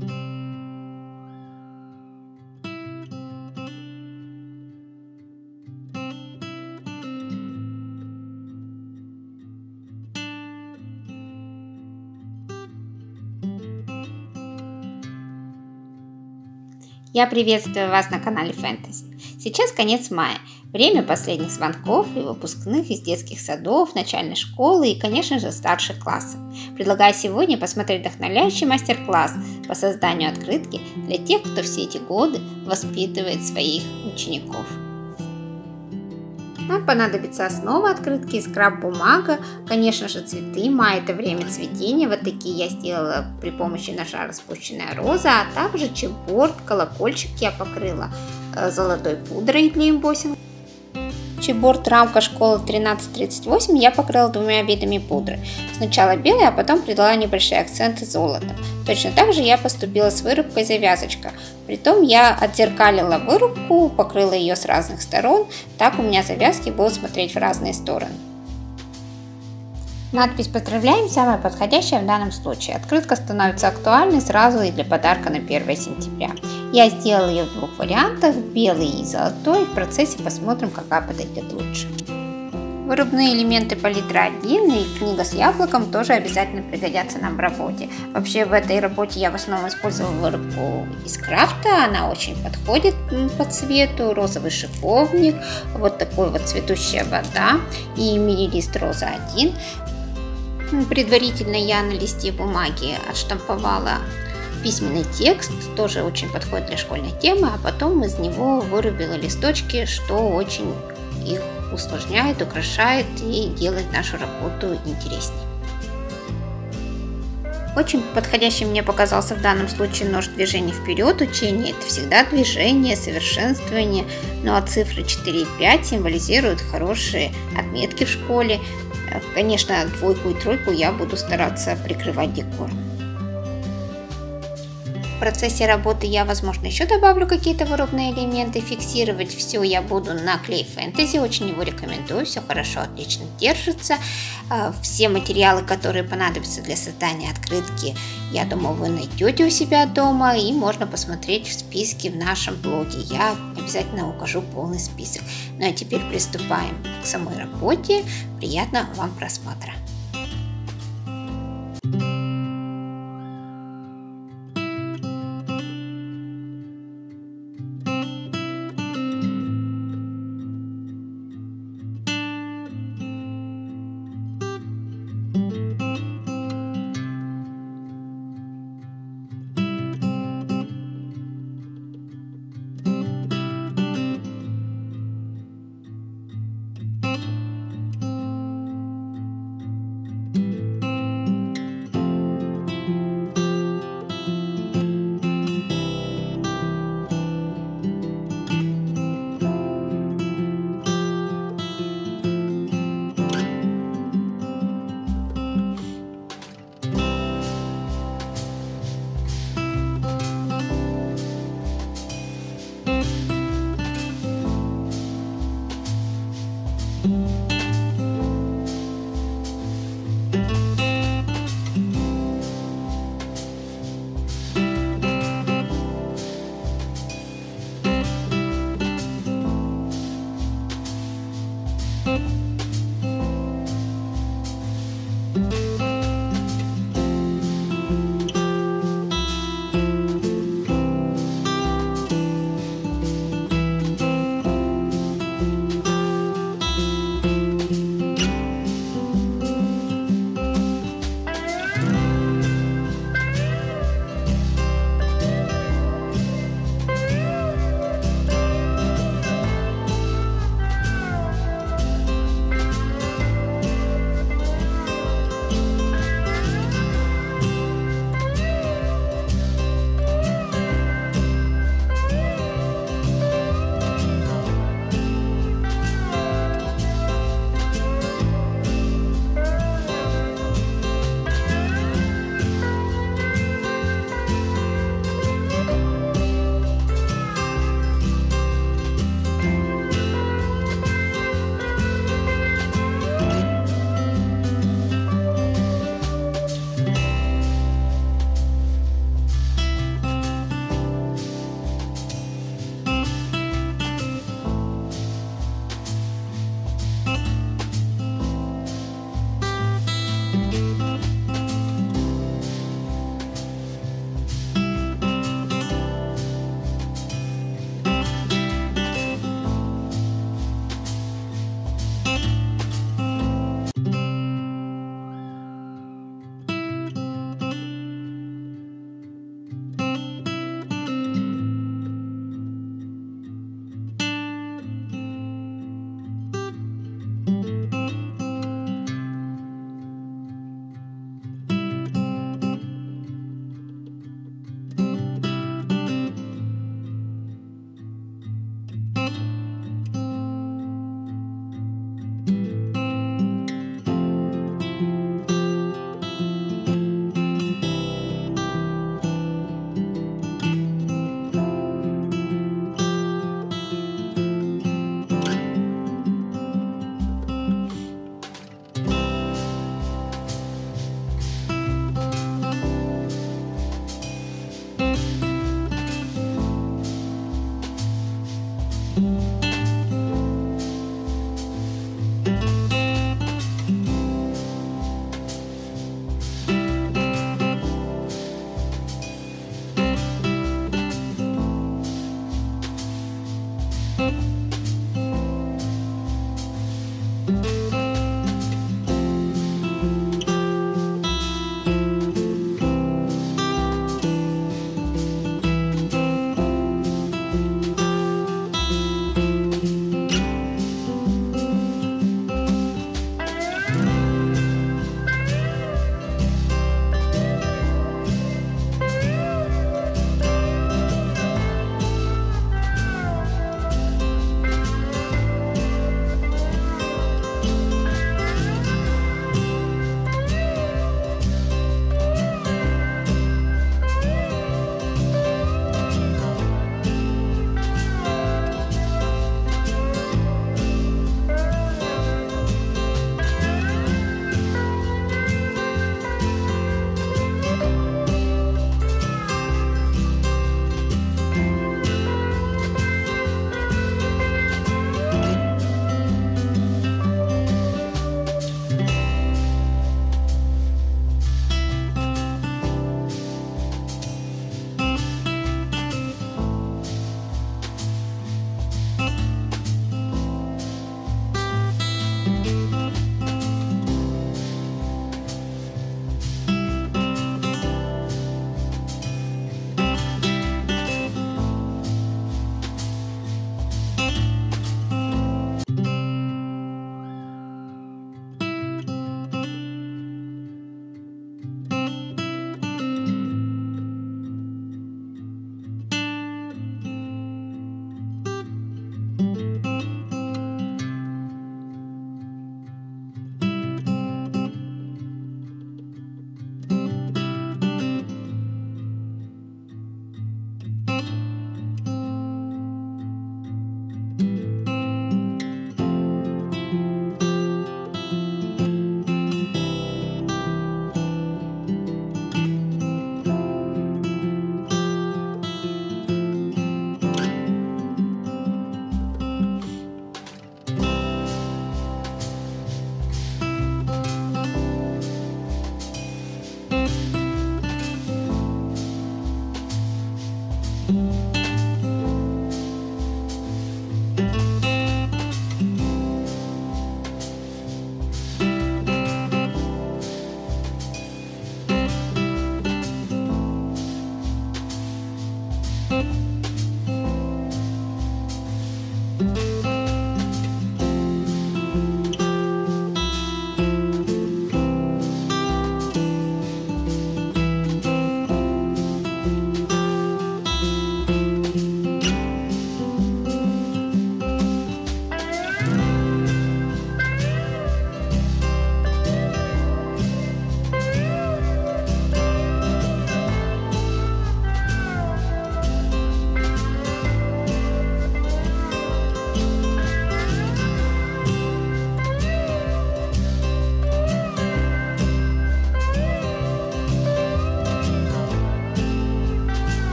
thank you Я приветствую вас на канале Фэнтези. Сейчас конец мая, время последних звонков и выпускных из детских садов, начальной школы и, конечно же, старших классов. Предлагаю сегодня посмотреть вдохновляющий мастер-класс по созданию открытки для тех, кто все эти годы воспитывает своих учеников. Нам понадобится основа открытки, скраб-бумага, конечно же цветы, май это время цветения, вот такие я сделала при помощи ножа распущенная роза, а также чипборд, колокольчик я покрыла э, золотой пудрой для эмбоссинга. Чипборд рамка школы 1338 я покрыла двумя видами пудры. Сначала белой, а потом придала небольшие акценты золотом. Точно так же я поступила с вырубкой завязочка. Притом я отзеркалила вырубку, покрыла ее с разных сторон, так у меня завязки будут смотреть в разные стороны. Надпись «Поздравляем» самая подходящая в данном случае. Открытка становится актуальной сразу и для подарка на 1 сентября. Я сделала ее в двух вариантах, белый и золотой. В процессе посмотрим, какая подойдет лучше. Вырубные элементы палитры 1 и книга с яблоком тоже обязательно пригодятся нам в работе. Вообще в этой работе я в основном использовала вырубку из крафта, она очень подходит по цвету, розовый шиповник, вот такой вот цветущая вода и мирилист роза 1. Предварительно я на листе бумаги отштамповала письменный текст, тоже очень подходит для школьной темы, а потом из него вырубила листочки, что очень их усложняет, украшает и делает нашу работу интереснее. Очень подходящим мне показался в данном случае нож движения вперед. Учение это всегда движение, совершенствование. Ну а цифры 4 и 5 символизируют хорошие отметки в школе. Конечно, двойку и тройку я буду стараться прикрывать декором. Процессе работы я, возможно, еще добавлю какие-то вырубные элементы. Фиксировать все я буду на клей фэнтези. Очень его рекомендую. Все хорошо, отлично держится. А, все материалы, которые понадобятся для создания открытки, я думаю, вы найдете у себя дома. И можно посмотреть в списке в нашем блоге. Я обязательно укажу полный список. Ну а теперь приступаем к самой работе. Приятного вам просмотра!